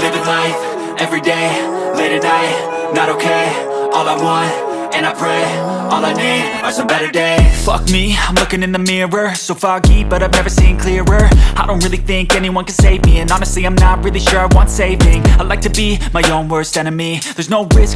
Living life, everyday, late at night Not okay, all I want, and I pray All I need are some better days. Fuck me, I'm looking in the mirror So foggy, but I've never seen clearer. I don't really think anyone can save me And honestly, I'm not really sure I want saving. I like to be my own worst enemy. There's no risk